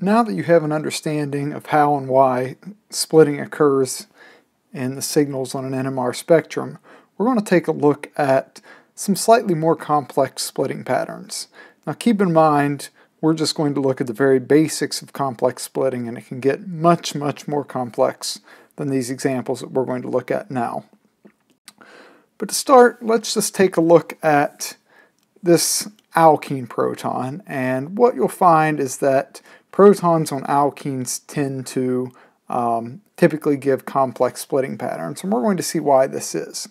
now that you have an understanding of how and why splitting occurs in the signals on an NMR spectrum, we're going to take a look at some slightly more complex splitting patterns. Now keep in mind, we're just going to look at the very basics of complex splitting and it can get much, much more complex than these examples that we're going to look at now. But to start, let's just take a look at this alkene proton and what you'll find is that protons on alkenes tend to um, typically give complex splitting patterns, and we're going to see why this is.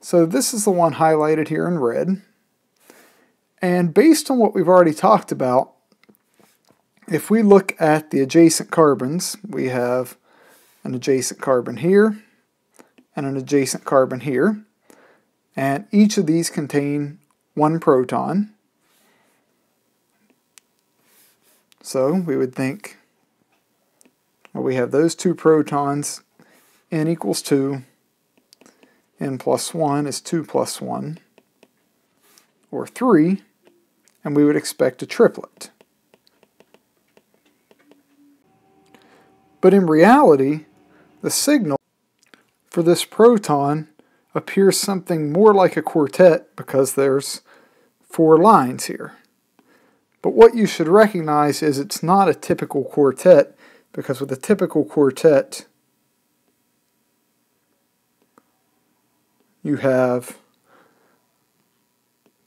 So this is the one highlighted here in red. And based on what we've already talked about, if we look at the adjacent carbons, we have an adjacent carbon here and an adjacent carbon here. And each of these contain one proton. So we would think well, we have those two protons, n equals 2, n plus 1 is 2 plus 1, or 3, and we would expect a triplet. But in reality, the signal for this proton appears something more like a quartet because there's four lines here. But what you should recognize is it's not a typical quartet because with a typical quartet, you have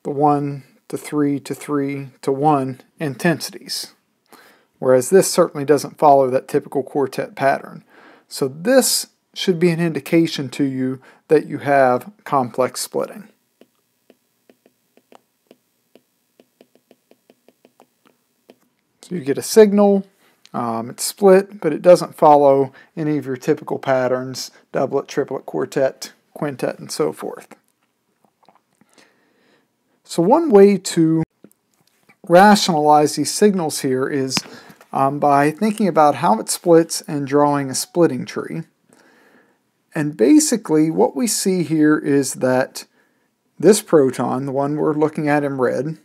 the 1 to 3 to 3 to 1 intensities. Whereas this certainly doesn't follow that typical quartet pattern. So this should be an indication to you that you have complex splitting. You get a signal, um, it's split, but it doesn't follow any of your typical patterns, doublet, triplet, quartet, quintet, and so forth. So one way to rationalize these signals here is um, by thinking about how it splits and drawing a splitting tree. And basically what we see here is that this proton, the one we're looking at in red,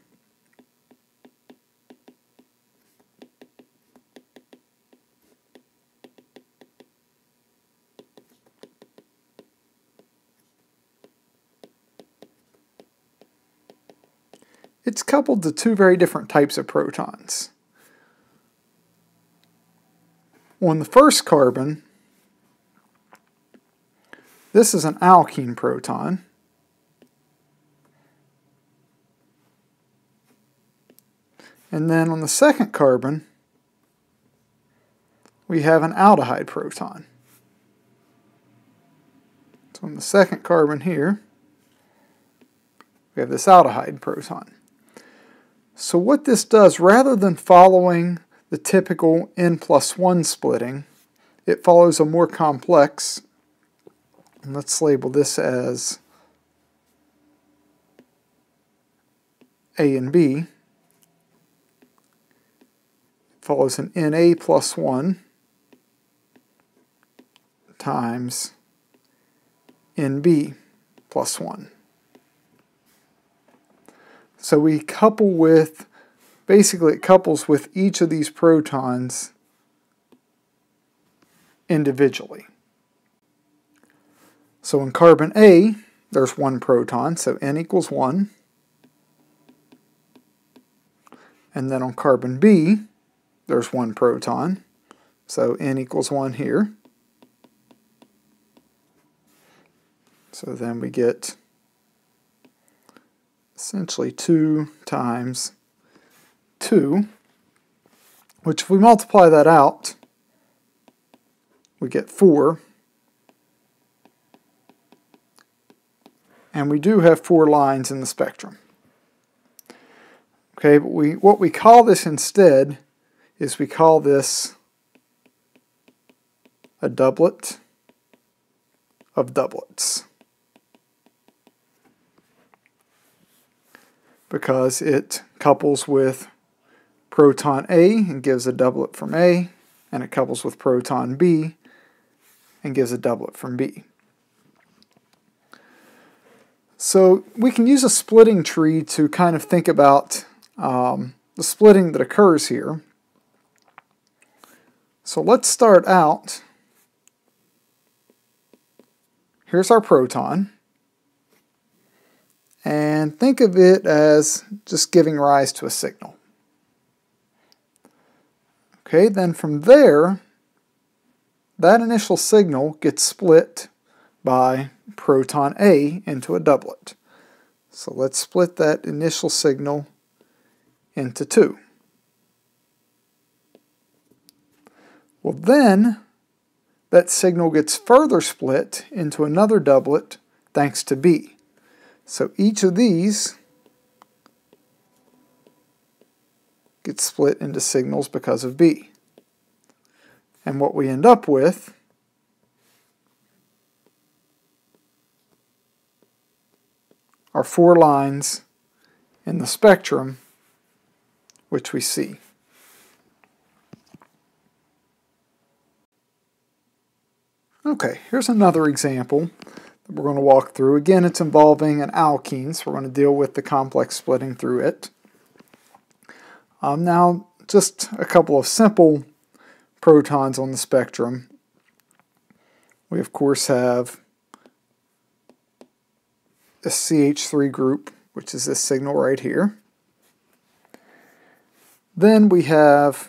it's coupled to two very different types of protons. On the first carbon, this is an alkene proton. And then on the second carbon, we have an aldehyde proton. So on the second carbon here, we have this aldehyde proton. So what this does, rather than following the typical n plus 1 splitting, it follows a more complex, and let's label this as A and B, it follows an NA plus 1 times NB plus 1. So we couple with, basically it couples with each of these protons individually. So in carbon A, there's one proton, so N equals 1. And then on carbon B, there's one proton, so N equals 1 here. So then we get essentially 2 times 2, which if we multiply that out, we get 4. And we do have four lines in the spectrum. Okay, but we what we call this instead is we call this a doublet of doublets. Because it couples with proton A and gives a doublet from A, and it couples with proton B and gives a doublet from B. So we can use a splitting tree to kind of think about um, the splitting that occurs here. So let's start out. Here's our proton. And think of it as just giving rise to a signal. Okay, then from there, that initial signal gets split by proton A into a doublet. So let's split that initial signal into two. Well then, that signal gets further split into another doublet thanks to B. So each of these gets split into signals because of B. And what we end up with are four lines in the spectrum which we see. Okay, here's another example we're going to walk through. Again, it's involving an alkene, so we're going to deal with the complex splitting through it. Um, now, just a couple of simple protons on the spectrum. We, of course, have a CH3 group, which is this signal right here. Then we have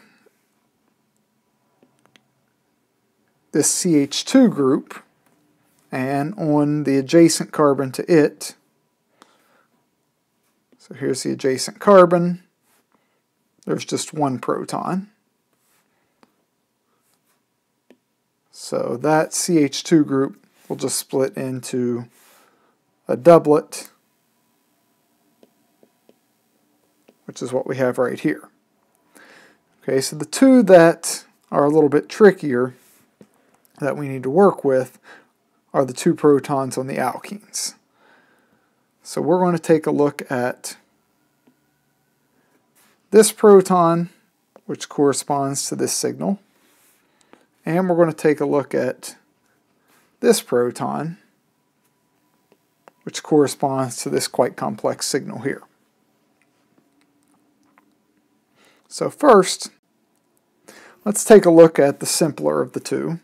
this CH2 group, and on the adjacent carbon to it, so here's the adjacent carbon, there's just one proton. So that CH2 group will just split into a doublet, which is what we have right here. Okay, so the two that are a little bit trickier that we need to work with are the two protons on the alkenes. So we're going to take a look at this proton, which corresponds to this signal, and we're going to take a look at this proton, which corresponds to this quite complex signal here. So first, let's take a look at the simpler of the two,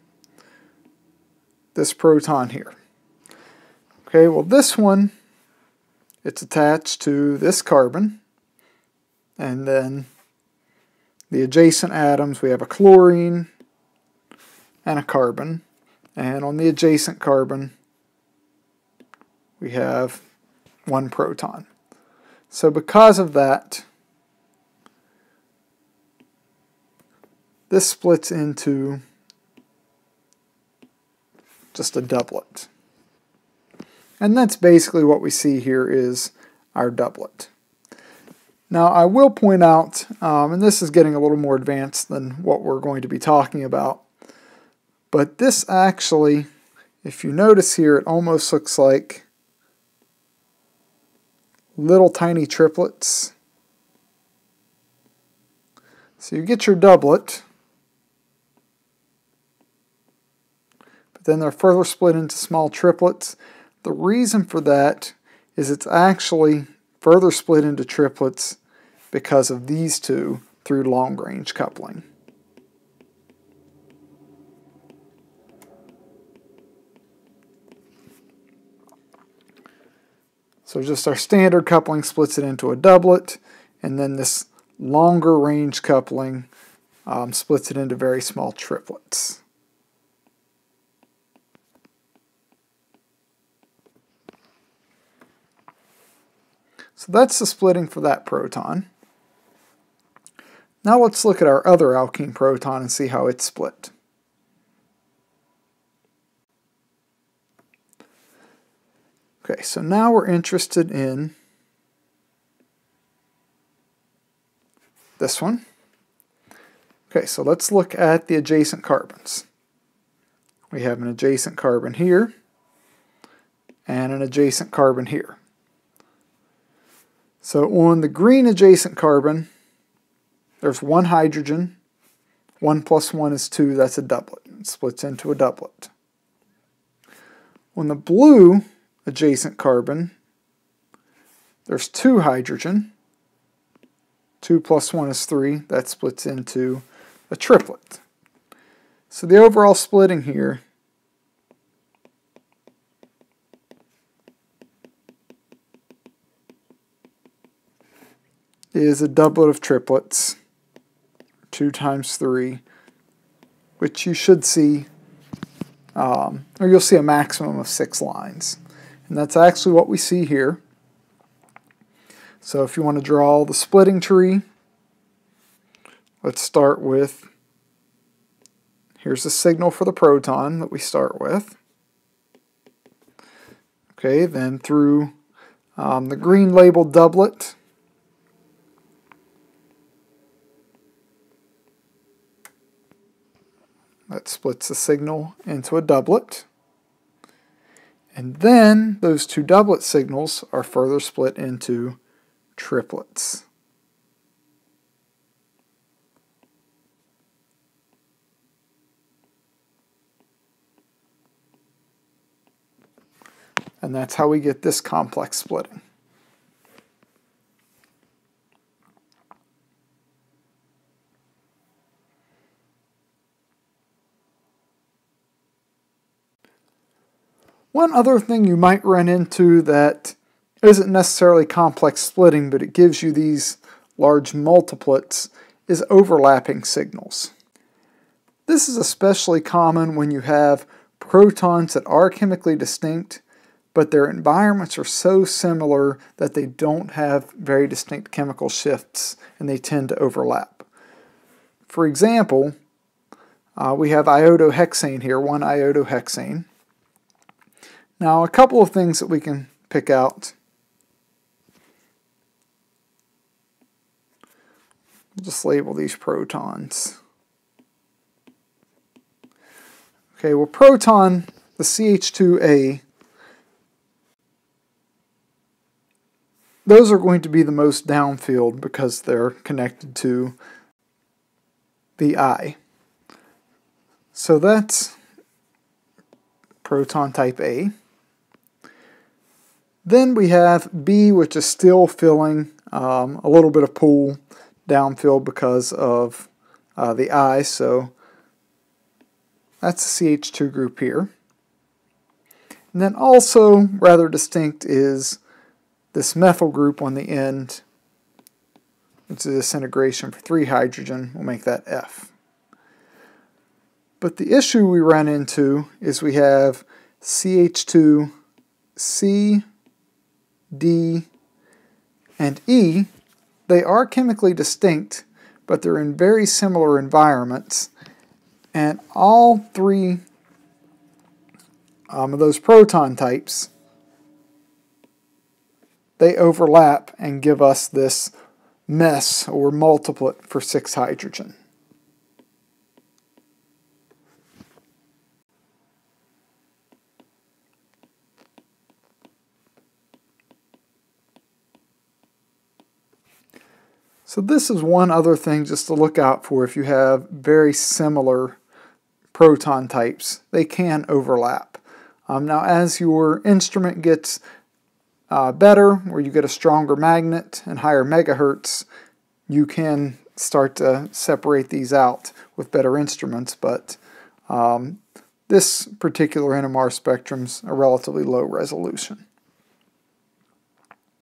this proton here. Okay, well this one, it's attached to this carbon, and then the adjacent atoms, we have a chlorine and a carbon, and on the adjacent carbon, we have one proton. So because of that, this splits into just a doublet. And that's basically what we see here is our doublet. Now I will point out, um, and this is getting a little more advanced than what we're going to be talking about, but this actually, if you notice here, it almost looks like little tiny triplets. So you get your doublet, then they're further split into small triplets. The reason for that is it's actually further split into triplets because of these two through long range coupling. So just our standard coupling splits it into a doublet, and then this longer range coupling um, splits it into very small triplets. So that's the splitting for that proton. Now let's look at our other alkene proton and see how it's split. Okay, so now we're interested in this one. Okay, so let's look at the adjacent carbons. We have an adjacent carbon here and an adjacent carbon here. So on the green adjacent carbon, there's one hydrogen. 1 plus 1 is 2, that's a doublet. It splits into a doublet. On the blue adjacent carbon, there's two hydrogen. 2 plus 1 is 3. That splits into a triplet. So the overall splitting here is a doublet of triplets, 2 times 3, which you should see, um, or you'll see a maximum of 6 lines. And that's actually what we see here. So if you want to draw the splitting tree, let's start with, here's the signal for the proton that we start with. Okay, then through um, the green labeled doublet, That splits the signal into a doublet. And then those two doublet signals are further split into triplets. And that's how we get this complex splitting. One other thing you might run into that isn't necessarily complex splitting, but it gives you these large multiplets, is overlapping signals. This is especially common when you have protons that are chemically distinct, but their environments are so similar that they don't have very distinct chemical shifts and they tend to overlap. For example, uh, we have iodohexane here, one iodohexane. Now, a couple of things that we can pick out. We'll just label these protons. Okay, well, proton, the CH2A, those are going to be the most downfield because they're connected to the I. So that's proton type A. Then we have B, which is still filling um, a little bit of pool downfield because of uh, the I, so that's the CH2 group here. And then also rather distinct is this methyl group on the end, which is this integration for three hydrogen, we'll make that F. But the issue we run into is we have CH2C D, and E, they are chemically distinct, but they're in very similar environments. And all three um, of those proton types, they overlap and give us this mess or multiplet for 6 hydrogen. So this is one other thing just to look out for if you have very similar proton types. They can overlap. Um, now as your instrument gets uh, better, where you get a stronger magnet and higher megahertz, you can start to separate these out with better instruments, but um, this particular NMR spectrum's a relatively low resolution.